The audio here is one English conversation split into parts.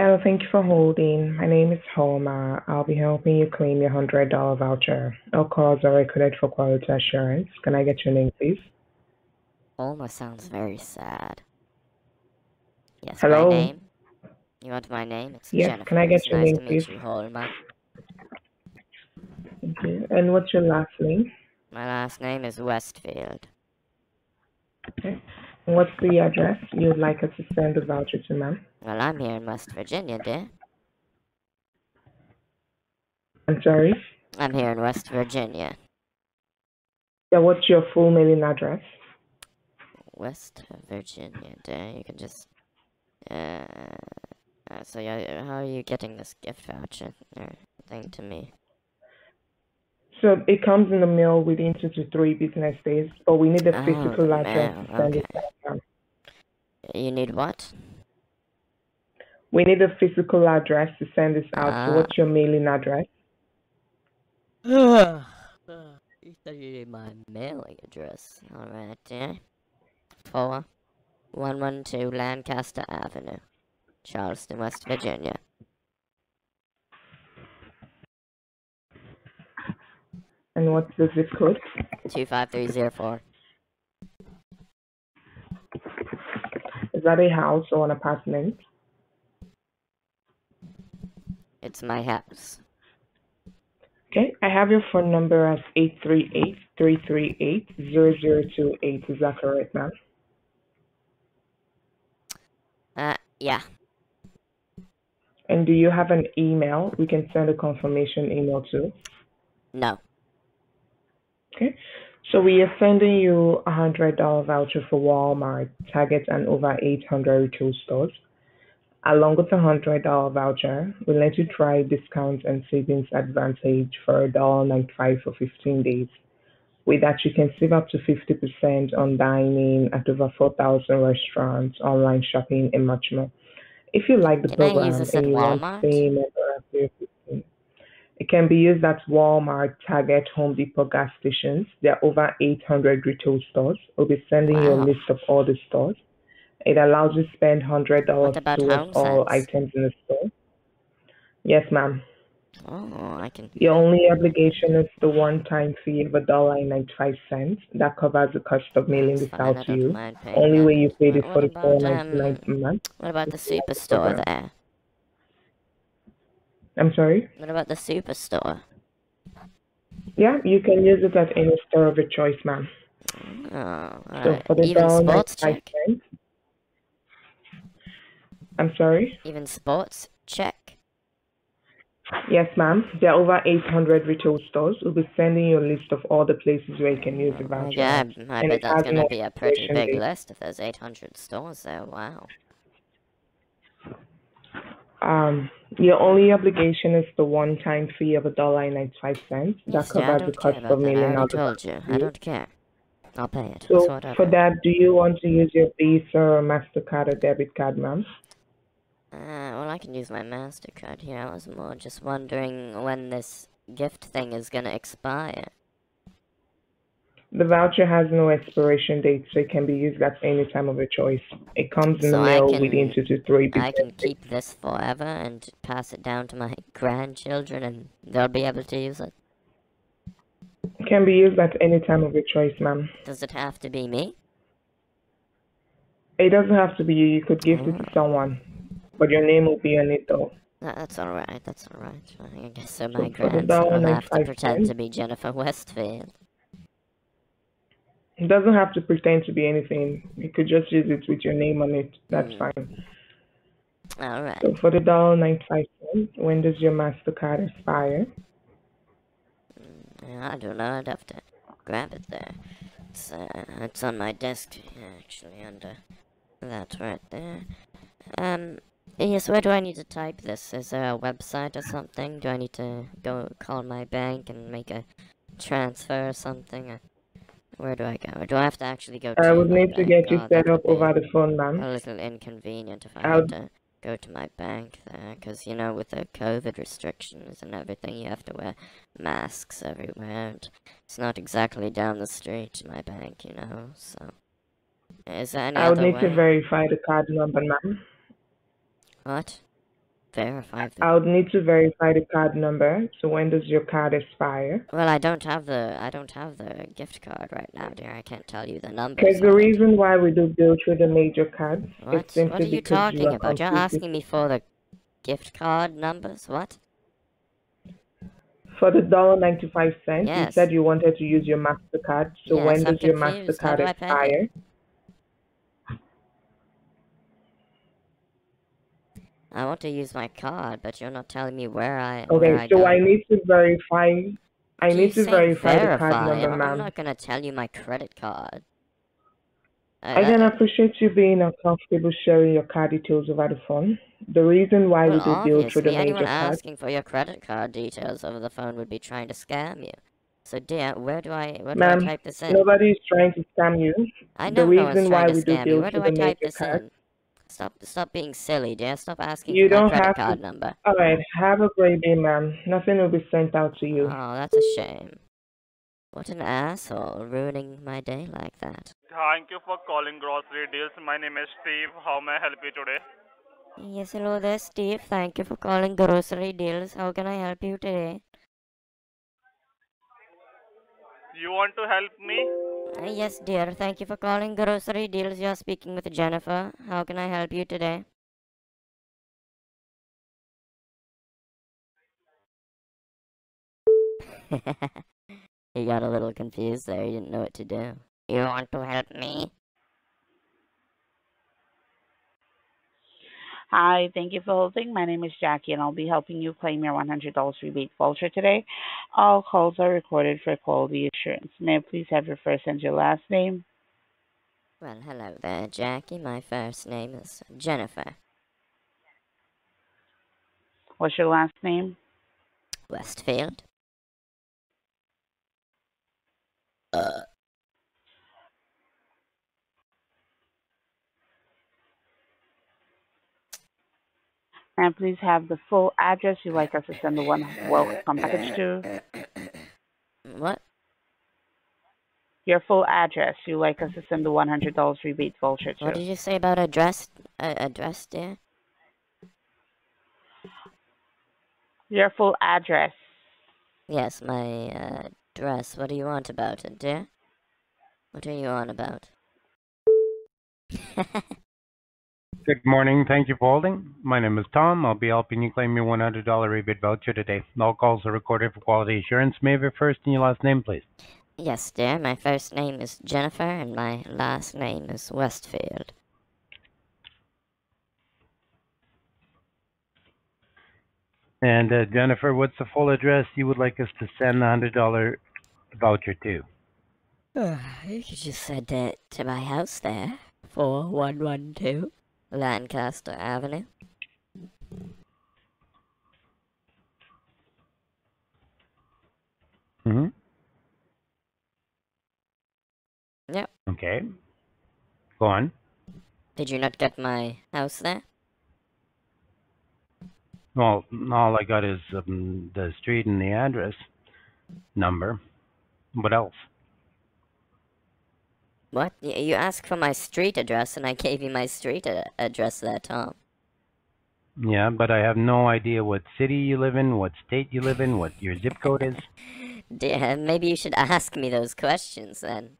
Hello, thank you for holding. My name is Homa. I'll be helping you claim your $100 voucher. All calls are recorded for quality assurance. Can I get your name, please? Homa sounds very sad. Yes, Hello? my name. You want my name? It's Yes, Jennifer. can I get It's your nice name, please? you, Holma. Thank you. And what's your last name? My last name is Westfield. Okay. What's the address you'd like us to send the voucher to, ma'am? Well, I'm here in West Virginia, dear. I'm sorry? I'm here in West Virginia. Yeah, what's your full mailing address? West Virginia, dear. You can just. Uh, uh, so, yeah, how are you getting this gift voucher or thing to me? So it comes in the mail within two to three business days, but we need a Oh, physical the address to send it okay. to. Ma'am. You need what? We need a physical address to send this out. Ah. So what's your mailing address? you said you need my mailing address. Alright, dear. Four one one two Lancaster Avenue, Charleston, West Virginia. And what's the zip code? Two five three zero four. Is that a house or an apartment? It's my house. Okay, I have your phone number as 838-338-0028. Is that correct, ma'am? Uh, yeah. And do you have an email we can send a confirmation email to? No. Okay, so we are sending you a $100 voucher for Walmart, Target, and over 800 retail stores. Along with the $100 voucher, we'll let you try discounts and savings advantage for a dollar ninety five for 15 days. With that, you can save up to 50% on dining at over 4,000 restaurants, online shopping, and much more. If you like the Can program and you want to stay a member after your 15, it can be used at Walmart, Target, Home Depot gas stations. There are over 800 retail stores. We'll be sending you a list of all the stores. It allows you to spend $100 What about towards all items in the store. Yes, ma'am. Oh, I can. Your only obligation is the one-time fee of $1.95. That covers the cost of mailing this out to you. Only way you pay is for the about, $4.99 um, month. What about the superstore there? I'm sorry? What about the superstore? Yeah, you can use it at any store of your choice, ma'am. Oh, So for the Even sports check? cents. I'm sorry? Even sports check? Yes, ma'am. There are over 800 retail stores. We'll be sending you a list of all the places where you can use the voucher. yeah. I And bet that's has gonna be a pretty big list if there's 800 stores there. Wow. Um, your only obligation is the one-time fee of $1.95. That Yes, yeah, I covers the don't care cost of that. I mailing out the told you. I don't care. I'll pay it. So for that, do you want to use your Visa or MasterCard or debit card, ma'am? Uh, well, I can use my MasterCard here. I was more just wondering when this gift thing is gonna expire. The voucher has no expiration date, so it can be used at any time of your choice. It comes in So the mail can- within two to three I business can days. keep this forever and pass it down to my grandchildren and they'll be able to use it. It can be used at any time of your choice, ma'am. Does it have to be me? It doesn't have to be you. You could gift it to oh. someone, but your name will be on it though. No, that's alright, that's alright. I guess so So my grandson dollar will have to pretend to be Jennifer Westfield. It doesn't have to pretend to be anything. You could just use it with your name on it. That's Mm. fine. Alright. So for the dollar ninety-five cents, when does your Mastercard expire? Yeah, I don't know. I'd have to grab it there. It's uh, it's on my desk actually under that right there. Um, yes. Where do I need to type this? Is there a website or something? Do I need to go call my bank and make a transfer or something? Where do I go? Or do I have to actually go? To the bank? I would need to get you Oh, set up over the phone, ma'am. a little inconvenient if I I'll- had to go to my bank there, because you know with the COVID restrictions and everything, you have to wear masks everywhere, and it's not exactly down the street to my bank, you know. So, is there any I would need way? to verify the card number, ma'am. what? Verify. I would need to verify the card number. So when does your card expire? Well, I don't have the I don't have the gift card right now, dear. I can't tell you the number. Because the reason why we do bill through the major cards What? is simply What are you talking you are about? You're asking me for the gift card numbers? What? For the dollar ninety five cents, Yes. you said you wanted to use your Mastercard. So Yes, when I'm does your confused. How Mastercard do expire? I want to use my card, but you're not telling me where I Okay, where I so go. I need to verify. I need to say verify the card number, I'm not gonna tell you my credit card. I can appreciate you being uncomfortable sharing your card details over the phone. The reason why well, we do bill through the obviously, anyone major cards. asking for your credit card details over the phone would be trying to scam you. So, dear, where do I where do I type this in? Nobody is trying to scam you. I the know no one's reason trying why to we do scam you. Where do I type this card. in? Stop stop being silly, dear. Stop asking You for don't credit have card to- number. All right, have a great day, ma'am. Nothing will be sent out to you. Oh, that's a shame. What an asshole, ruining my day like that. Thank you for calling Grocery Deals. My name is Steve. How may I help you today? Yes, hello there, Steve. Thank you for calling Grocery Deals. How can I help you today? You want to help me? Uh, yes, dear. Thank you for calling Grocery Deals. You're speaking with Jennifer. How can I help you today? he got a little confused there. He didn't know what to do. You want to help me? Hi, thank you for holding. My name is Jackie, and I'll be helping you claim your $100 rebate voucher today. All calls are recorded for quality assurance. May I please have your first and your last name? Well, hello there, Jackie. My first name is Jennifer What's your last name? Westfield. Uh, I please have the full address you'd like us to send the one welcome package to? what? Your full address you'd like us to send the $100 rebate voucher to. What did you say about address? Uh, address, dear? Your full address. Yes, my uh, dress. What do you want about it, dear? What are you on about? Good morning. Thank you for holding. My name is Tom. I'll be helping you claim your $100 rebate voucher today. All calls are recorded for quality assurance. May I have your first and your last name, please? yes, dear. My first name is Jennifer, and my last name is Westfield. And uh, Jennifer, what's the full address you would like us to send the $100 voucher to? you could just send it to my house there. 4112 Lancaster Avenue. Mm-hmm. Yep. Okay. Go on. Did you not get my house there? Well, all I got is um, the street and the address number. What else? What? You asked for my street address, and I gave you my street address there, Tom. Yeah, but I have no idea what city you live in, what state you live in, what your zip code is. Dear, maybe you should ask me those questions then.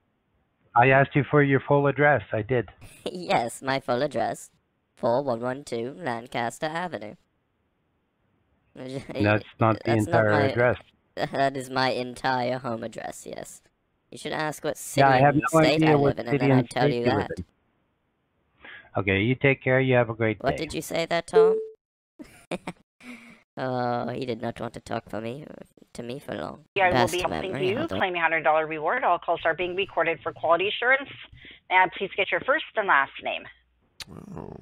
I asked you for your full address. I did. yes, my full address. 4112 Lancaster Avenue. That's not the That's not entire my- address. That is my entire home address, yes. You should ask what city Yeah, I have and no state idea I what live in, and then I'd tell you you that. Okay, you take care. You have a great What day. What did you say that, Tom? oh, he did not want to talk for me to me for long. I will be helping memory, you claim a hundred dollar reward. All calls are being recorded for quality assurance. May I please get your first and last name? Oh,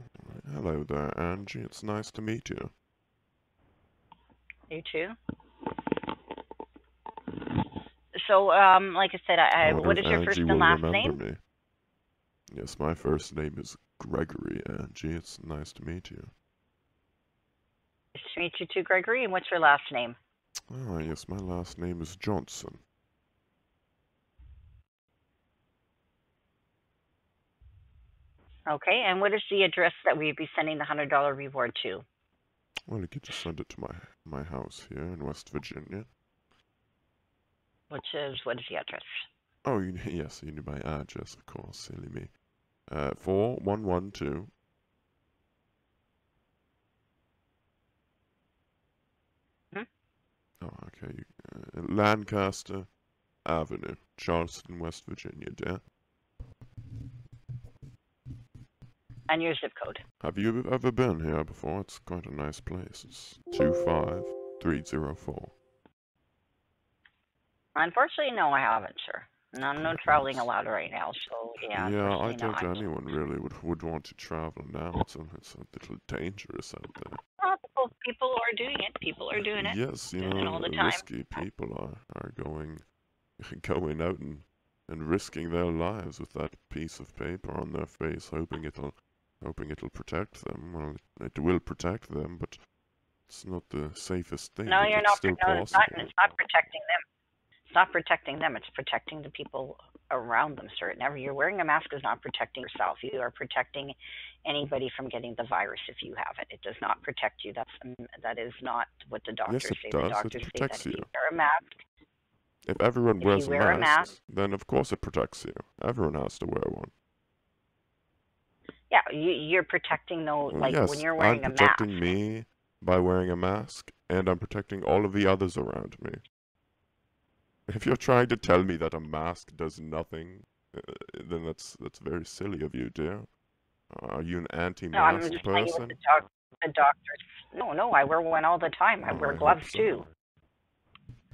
hello there, Angie. It's nice to meet you. You too. So, um, like I said, I, I, what your Angie first and last name? Me. Yes, my first name is Gregory, Angie. It's nice to meet you. Nice to meet you too, Gregory. And what's your last name? Ah, yes, my last name is Johnson. Okay. And what is the address that we'd be sending the hundred dollar reward to? Well, you could just send it to my my house here in West Virginia. Which is what is the address? Oh, you, yes, you need my address, of course. Silly me. Uh, four one one two. Hmm? Oh, okay. You, uh, Lancaster Avenue, Charleston, West Virginia, dear. And your zip code. Have you ever been here before? It's quite a nice place. It's two five three zero four. Unfortunately, no, I haven't, sir. No, no traveling allowed right now. So yeah. Yeah, I unfortunately, no, doubt I'm- anyone really would would want to travel now. It's a, it's a little dangerous out there. Well, people, are doing it. People are doing it. Yes, you doing know, all the time. risky people are, are going going out and, and risking their lives with that piece of paper on their face, hoping it'll hoping it'll protect them. Well, it will protect them, but it's not the safest thing. No, you're not. No, it's not. It's not protecting them. Not protecting them. It's protecting the people around them, sir. Never. You're wearing a mask is not protecting yourself. You are protecting anybody from getting the virus if you have it. It does not protect you. That's um, that is not what the doctors it say. does. The It doctors say that protects if you you. wear a mask, If everyone If you wears wear a a mask, mask- then of course it protects you. Everyone has to wear one. yeah, you, you're protecting Well, like yes, when you're wearing I'm a protecting me by wearing a mask, and I'm protecting all of the others around me. If you're trying to tell me that a mask does nothing, uh, then that's that's very silly of you, dear. Are you an anti-mask No, I'm just person? the, doc- the doctors. No, no, I wear one all the time. I Oh, wear hope gloves so. too.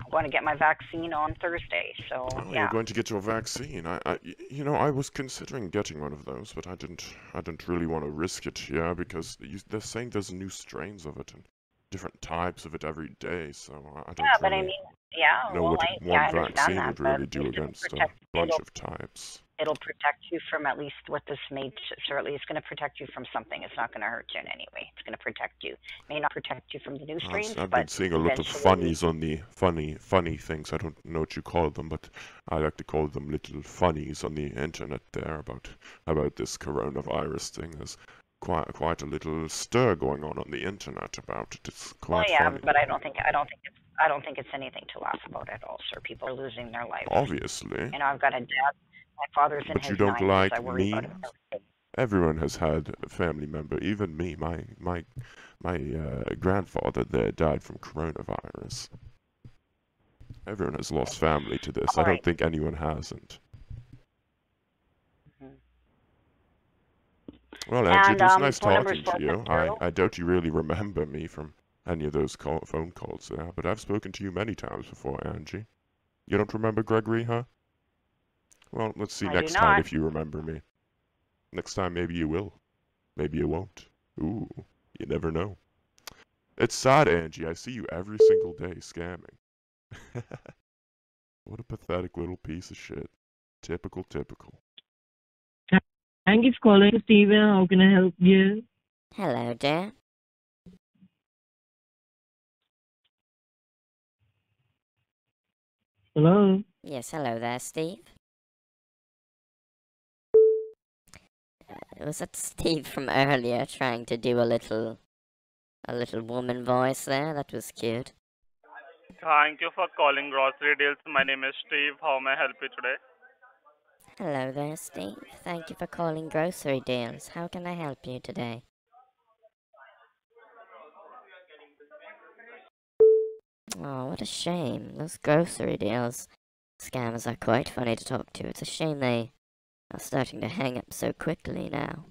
I'm going to get my vaccine on Thursday, so Oh, yeah. you're going to get your vaccine. I, I, you know, I was considering getting one of those, but I didn't, I didn't really want to risk it here because you, they're saying there's new strains of it and different types of it every day. So I- I don't Yeah, but I mean, yeah, know well, what I, one yeah, vaccine that, would really do it'll against a protect, bunch of types. it'll protect you from at least what this made. Certainly, it's going to protect you from something. It's not going to hurt you in any way. It's going to protect you. It May not protect you from the new strains, I've been seeing a lot of funnies on the funny, funny things. I don't know what you call them, but I like to call them little funnies on the internet there about about this coronavirus thing. There's quite quite a little stir going on on the internet about it. It's well, quite yeah, funny. but I don't think I don't think it's I don't think it's anything to laugh about at all, sir. People are losing their lives. Obviously, You know, I've got a dad. My father's in But his you don't 90s. like I worry about him. everyone has had a family member, even me. My my my uh, grandfather there died from coronavirus. Everyone has lost family to this. I don't think anyone hasn't. Mhm. Well, Angie, And, it was um, nice talking to you. I, 410. I doubt you really remember me from any of those call, phone calls there, but I've spoken to you many times before, Angie. You don't remember Gregory, huh? Well, let's see I next time if you remember me. Next time, maybe you will. Maybe you won't. Ooh, you never know. It's sad, Angie. I see you every single day scamming. what a pathetic little piece of shit. Typical, typical. Thank you for calling, Steven. How can I help you? Hello, dear. Hello? Yes, hello there, Steve. Uh, was that Steve from earlier trying to do a little, a little woman voice there? That was cute. Thank you for calling Grocery Deals. My name is Steve. How may I help you today? Hello there, Steve. Thank you for calling Grocery Deals. How can I help you today? Oh, what a shame. Those grocery deals scammers are quite funny to talk to. It's a shame they are starting to hang up so quickly now.